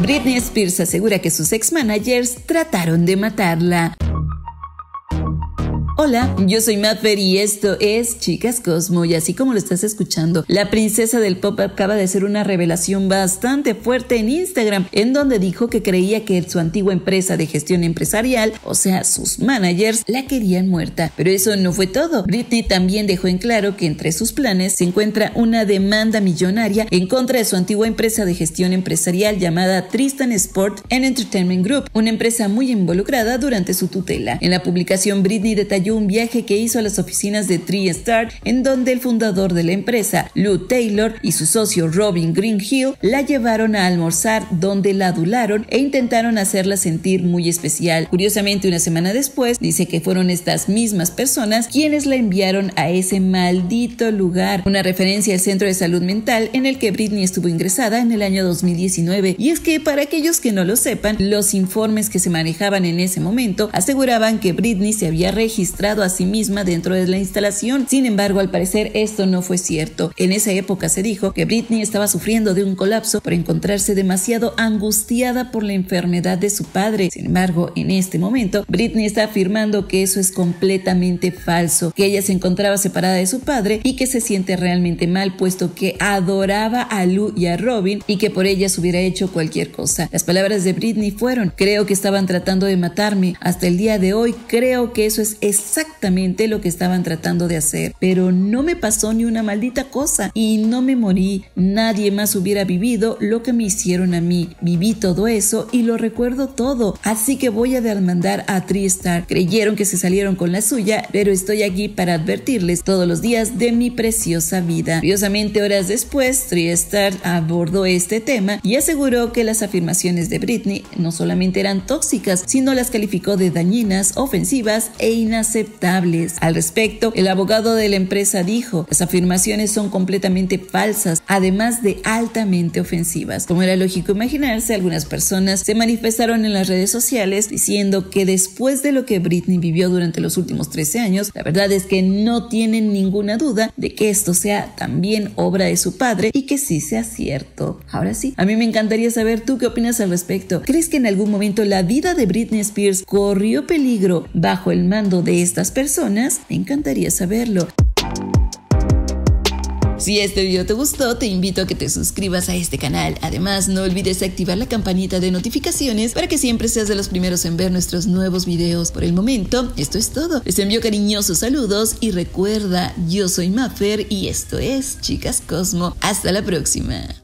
Britney Spears asegura que sus ex-managers trataron de matarla. Hola, yo soy Maffer y esto es Chicas Cosmo y así como lo estás escuchando, la princesa del pop acaba de hacer una revelación bastante fuerte en Instagram en donde dijo que creía que su antigua empresa de gestión empresarial, o sea, sus managers, la querían muerta. Pero eso no fue todo. Britney también dejó en claro que entre sus planes se encuentra una demanda millonaria en contra de su antigua empresa de gestión empresarial llamada Tristan Sport Entertainment Group, una empresa muy involucrada durante su tutela. En la publicación Britney detalló un viaje que hizo a las oficinas de TriStar, en donde el fundador de la empresa, Lou Taylor, y su socio Robin Greenhill la llevaron a almorzar, donde la adularon e intentaron hacerla sentir muy especial. Curiosamente, una semana después, dice que fueron estas mismas personas quienes la enviaron a ese maldito lugar, una referencia al centro de salud mental en el que Britney estuvo ingresada en el año 2019. Y es que, para aquellos que no lo sepan, los informes que se manejaban en ese momento aseguraban que Britney se había registrado a sí misma dentro de la instalación. Sin embargo, al parecer esto no fue cierto. En esa época se dijo que Britney estaba sufriendo de un colapso por encontrarse demasiado angustiada por la enfermedad de su padre. Sin embargo, en este momento, Britney está afirmando que eso es completamente falso, que ella se encontraba separada de su padre y que se siente realmente mal puesto que adoraba a Lou y a Robin y que por ellas hubiera hecho cualquier cosa. Las palabras de Britney fueron, creo que estaban tratando de matarme. Hasta el día de hoy creo que eso es exactamente lo que estaban tratando de hacer, pero no me pasó ni una maldita cosa y no me morí. Nadie más hubiera vivido lo que me hicieron a mí. Viví todo eso y lo recuerdo todo, así que voy a demandar a Tristar. Creyeron que se salieron con la suya, pero estoy aquí para advertirles todos los días de mi preciosa vida. Curiosamente, horas después, Tristar abordó este tema y aseguró que las afirmaciones de Britney no solamente eran tóxicas, sino las calificó de dañinas, ofensivas e inaceptables Al respecto, el abogado de la empresa dijo, las afirmaciones son completamente falsas, además de altamente ofensivas. Como era lógico imaginarse, algunas personas se manifestaron en las redes sociales diciendo que después de lo que Britney vivió durante los últimos 13 años, la verdad es que no tienen ninguna duda de que esto sea también obra de su padre y que sí sea cierto. Ahora sí, a mí me encantaría saber tú qué opinas al respecto. ¿Crees que en algún momento la vida de Britney Spears corrió peligro bajo el mando de estas personas, me encantaría saberlo. Si este video te gustó, te invito a que te suscribas a este canal. Además, no olvides activar la campanita de notificaciones para que siempre seas de los primeros en ver nuestros nuevos videos. Por el momento, esto es todo. Les envío cariñosos saludos y recuerda, yo soy Maffer y esto es Chicas Cosmo. Hasta la próxima.